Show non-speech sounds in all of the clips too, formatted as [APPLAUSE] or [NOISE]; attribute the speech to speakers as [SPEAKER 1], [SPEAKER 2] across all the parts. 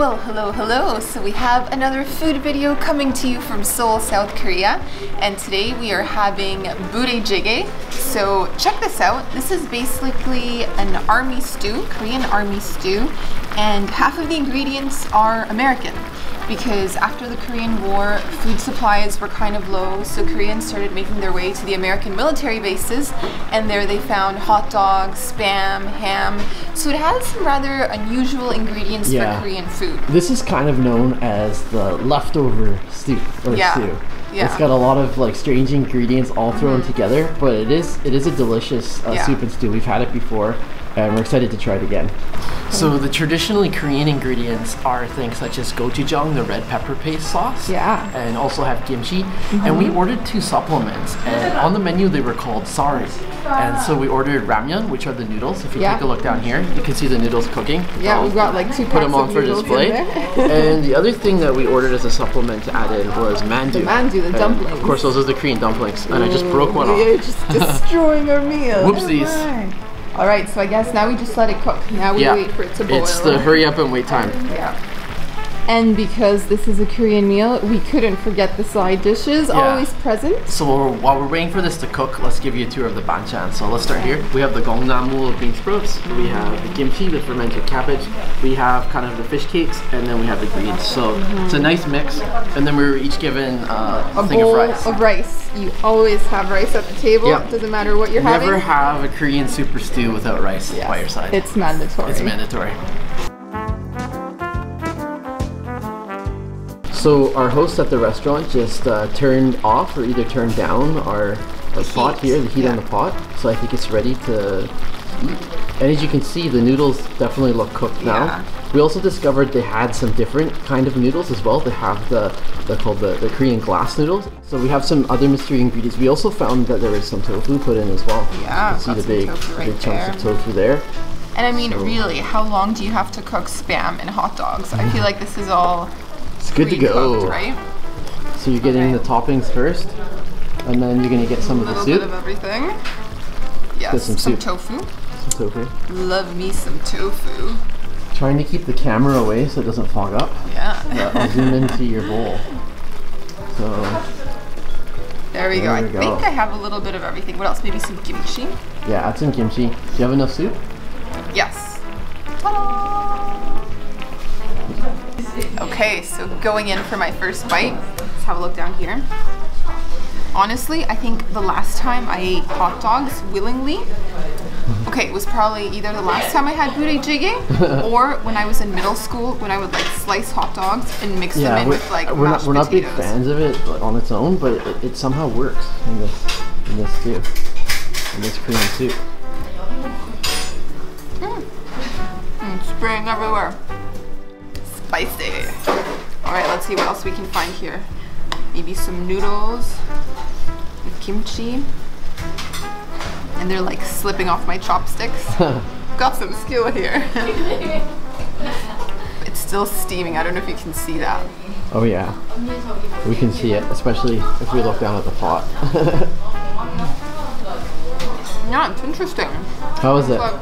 [SPEAKER 1] Well, hello, hello. So we have another food video coming to you from Seoul, South Korea. And today we are having budae jjigae. So check this out. This is basically an army stew, Korean army stew. And half of the ingredients are American because after the Korean War, food supplies were kind of low, so Koreans started making their way to the American military bases, and there they found hot dogs, spam, ham. So it has some rather unusual ingredients
[SPEAKER 2] Yeah.
[SPEAKER 1] for Korean food.
[SPEAKER 2] This is kind of known as the leftover stew or
[SPEAKER 1] Yeah,
[SPEAKER 2] stew.
[SPEAKER 1] yeah.
[SPEAKER 2] It's got a lot of like strange ingredients all thrown together, but it is it is a delicious uh, soup and stew. We've had it before, and we're excited to try it again.
[SPEAKER 3] So the traditionally Korean ingredients are things such as gochujang, the red pepper paste sauce.
[SPEAKER 1] Yeah. Mm-hmm.
[SPEAKER 3] And also have kimchi. And we ordered two supplements. And on the menu they were called sari. And so we ordered ramyun, which are the noodles. If you
[SPEAKER 1] Yeah.
[SPEAKER 3] take a look down here, you can see the noodles cooking.
[SPEAKER 1] Yeah, we've got like two
[SPEAKER 3] put them
[SPEAKER 1] packs
[SPEAKER 3] on
[SPEAKER 1] of
[SPEAKER 3] for display. [LAUGHS] and the other thing that we ordered as a supplement to add in was mandu.
[SPEAKER 1] mandu, the
[SPEAKER 3] And
[SPEAKER 1] dumplings.
[SPEAKER 3] Of course, those are the Korean dumplings. And I just broke one
[SPEAKER 1] You're just destroying our meal. [LAUGHS]
[SPEAKER 3] Whoopsies.
[SPEAKER 1] Alright. All right, so I guess now we just let it cook. Now we
[SPEAKER 3] Yeah.
[SPEAKER 1] wait for it to boil.
[SPEAKER 3] It's the hurry up and wait time.
[SPEAKER 1] Yeah. And because this is a Korean meal, we couldn't forget the side dishes,
[SPEAKER 3] Yeah.
[SPEAKER 1] always present.
[SPEAKER 3] So we're, while we're waiting for this to cook, let's give you a tour of the banchan. So let's start here. We have the kongnamul bean sprouts. We have the kimchi, the fermented cabbage. We have kind of the fish cakes, and then we have the greens. So it's a nice mix. And then we were each given uh,
[SPEAKER 1] A
[SPEAKER 3] thing
[SPEAKER 1] bowl
[SPEAKER 3] of rice.
[SPEAKER 1] of rice. You always have rice at the table.
[SPEAKER 3] Yeah.
[SPEAKER 1] Doesn't matter what you're
[SPEAKER 3] Never
[SPEAKER 1] having.
[SPEAKER 3] Never have a Korean super stew without rice
[SPEAKER 1] Yes,
[SPEAKER 3] by your side.
[SPEAKER 1] It's mandatory.
[SPEAKER 3] It's mandatory. So our host at the restaurant just uh, turned off or either turned down our, our pot
[SPEAKER 1] heat,
[SPEAKER 3] here, the heat on the pot. So I think it's ready to eat. And as you can see, the noodles definitely look cooked now.
[SPEAKER 1] Yeah.
[SPEAKER 3] We also discovered they had some different kind of noodles as well. They have the they're called the, the Korean glass noodles. So we have some other mystery ingredients. We also found that there was some tofu put in as well.
[SPEAKER 1] Yeah,
[SPEAKER 3] you can see the big,
[SPEAKER 1] right
[SPEAKER 3] big chunks of tofu there.
[SPEAKER 1] And I mean,
[SPEAKER 3] So-
[SPEAKER 1] really, how long do you have to cook spam and hot dogs? I feel like this is all
[SPEAKER 3] It's good to go.
[SPEAKER 1] right?
[SPEAKER 3] So you're getting
[SPEAKER 1] Okay.
[SPEAKER 3] the toppings first, and then you're gonna get some of the
[SPEAKER 1] little
[SPEAKER 3] soup.
[SPEAKER 1] bit of everything. Yes,
[SPEAKER 3] Get some
[SPEAKER 1] some
[SPEAKER 3] soup.
[SPEAKER 1] tofu.
[SPEAKER 3] Some tofu.
[SPEAKER 1] Love me some tofu.
[SPEAKER 3] Trying to keep the camera away so it doesn't fog up.
[SPEAKER 1] Yeah.
[SPEAKER 3] But I'll zoom into your bowl. So
[SPEAKER 1] There we go.
[SPEAKER 3] There
[SPEAKER 1] I
[SPEAKER 3] we go.
[SPEAKER 1] think I have a little bit of everything. What else? Maybe some kimchi?
[SPEAKER 3] yeah, add some kimchi. Do you have enough soup?
[SPEAKER 1] Yes. Ta-da! Okay, so going in for my first bite. Let's have a look down here. Honestly, I think the last time I ate hot dogs willingly, okay, it was probably either the last time I had budae jjigae [LAUGHS] or when I was in middle school when I would like slice hot dogs and mix them in with like
[SPEAKER 3] we're not
[SPEAKER 1] mashed
[SPEAKER 3] we're not big fans of it on its own, but it, it somehow works in this in this stew, in this Korean soup.
[SPEAKER 1] Mm, spraying everywhere. Spicy. All right, let's see what else we can find here. Maybe some noodles with kimchi. And they're like slipping off my chopsticks. [LAUGHS] Got some skill here. [LAUGHS] it's still steaming. I don't know if you can see that.
[SPEAKER 3] Oh yeah, we can see it, especially if we look down at the pot.
[SPEAKER 1] Yeah, [LAUGHS] it's interesting.
[SPEAKER 3] How is it?
[SPEAKER 1] But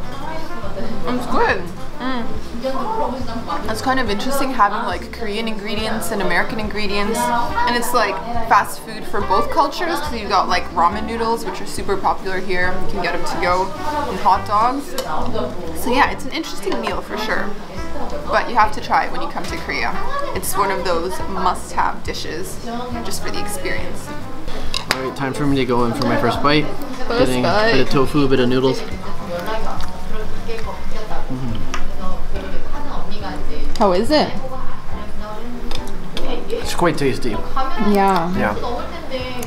[SPEAKER 1] it's good. Mm. It's kind of interesting having like Korean ingredients and American ingredients, and it's like fast food for both cultures because you've got like ramen noodles, which are super popular here. You can get them to go, and hot dogs. So yeah, it's an interesting meal for sure. But you have to try it when you come to Korea. It's one of those must-have dishes just for the experience.
[SPEAKER 3] All right, time for me to go in for my first bite.
[SPEAKER 1] First
[SPEAKER 3] Getting
[SPEAKER 1] bite.
[SPEAKER 3] a bit of tofu, a bit of noodles.
[SPEAKER 1] How is it?
[SPEAKER 3] It's quite tasty.
[SPEAKER 1] Yeah.
[SPEAKER 3] Yeah.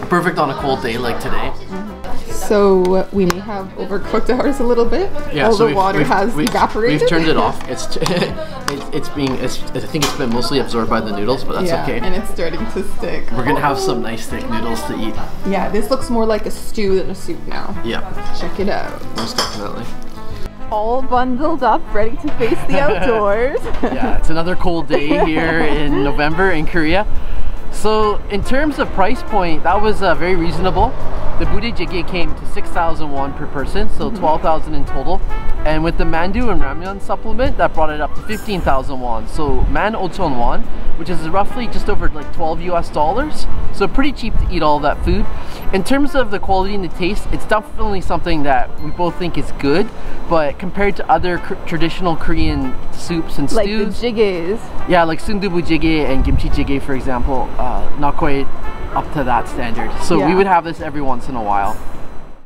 [SPEAKER 3] Perfect on a cold day like today.
[SPEAKER 1] So we may have overcooked ours a little bit.
[SPEAKER 3] Yeah,
[SPEAKER 1] All
[SPEAKER 3] so
[SPEAKER 1] the
[SPEAKER 3] we've,
[SPEAKER 1] water
[SPEAKER 3] we've,
[SPEAKER 1] has
[SPEAKER 3] we've,
[SPEAKER 1] evaporated.
[SPEAKER 3] We've turned it off. [LAUGHS] It's [LAUGHS] it's, it's being it's, I think it's been mostly absorbed by the noodles, but that's
[SPEAKER 1] yeah,
[SPEAKER 3] okay.
[SPEAKER 1] and it's starting to stick.
[SPEAKER 3] We're gonna have some nice thick noodles to eat.
[SPEAKER 1] Yeah, this looks more like a stew than a soup now.
[SPEAKER 3] Yeah,
[SPEAKER 1] Check it out.
[SPEAKER 3] most definitely.
[SPEAKER 1] All bundled up, ready to face the [LAUGHS] outdoors.
[SPEAKER 3] Yeah, it's another cold day [LAUGHS] here in November in Korea. So in terms of price point, that was uh, very reasonable. the budae jjigae came to 6,000 won per person, so 12,000 in total. And with the mandu and ramyun supplement, that brought it up to 15,000 won. So man ochon won, which is roughly just over like 12 US dollars. So pretty cheap to eat all that food. In terms of the quality and the taste, it's definitely something that we both think is good, but compared to other cr- traditional Korean soups and
[SPEAKER 1] Like the
[SPEAKER 3] stews, yeah, like sundubu jjigae and kimchi jjigae, for example, uh, not quite up to that standard. So we would have this every once in a while.